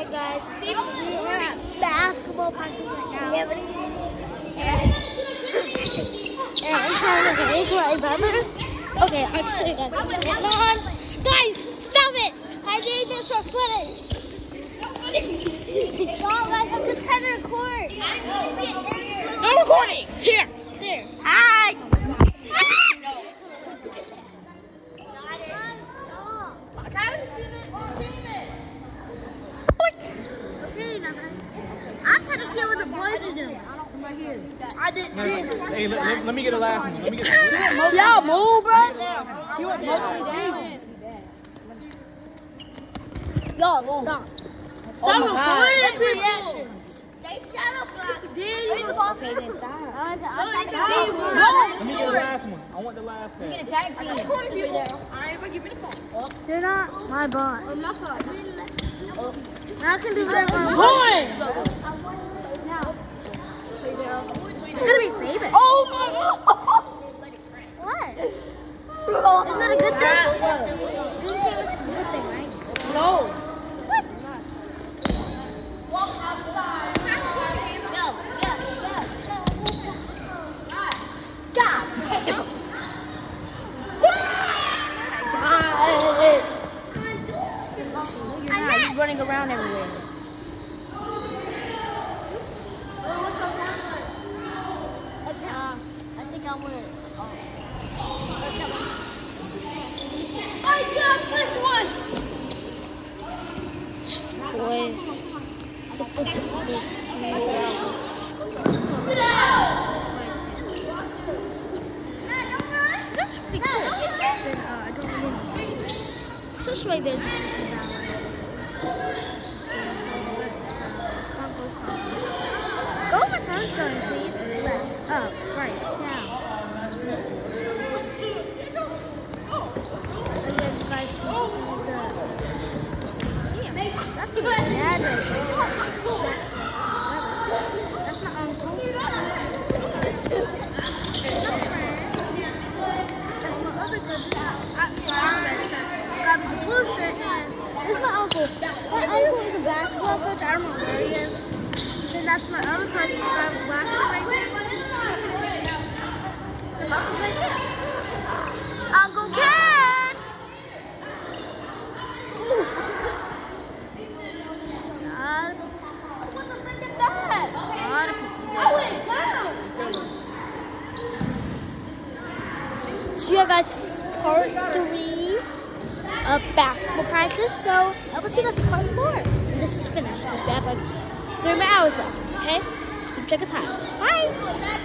Alright guys, we are at basketball practice right now. Yeah, and, and I'm trying to raise my brother. Okay, I'll show you guys. Guys, stop it! I need this for footage. Stop, guys, I'm just trying to record. No recording! Here! There. Hi! I'm trying to see what the boys are doing. I did this. Hey, let, let, let me get a last one. Let me get a Y'all move, bro. You went mostly down. Y'all, stop. Oh stop recording people. They shut up, Black. Dude, you need to pause. Okay, then stop. Let me get a last one. I want the last one. Get a tag team. Alright, but give me oh. the phone. You're not my boss. I'm not boss. Now I can do oh. whatever I want. Now. It's gonna be famous. Oh my What? Isn't that a good thing? You think it's a good thing, right? No. What? Go, go, go, God damn. You're running around everywhere. I think I'm weird. That's pretty cool. Then, uh, I don't. It's just right there. That's my other cousin. I, I Yeah guys, part three of basketball practice. So I will see you guys part four. And this is finished we have like three more hours left. Okay? So check the time. Bye.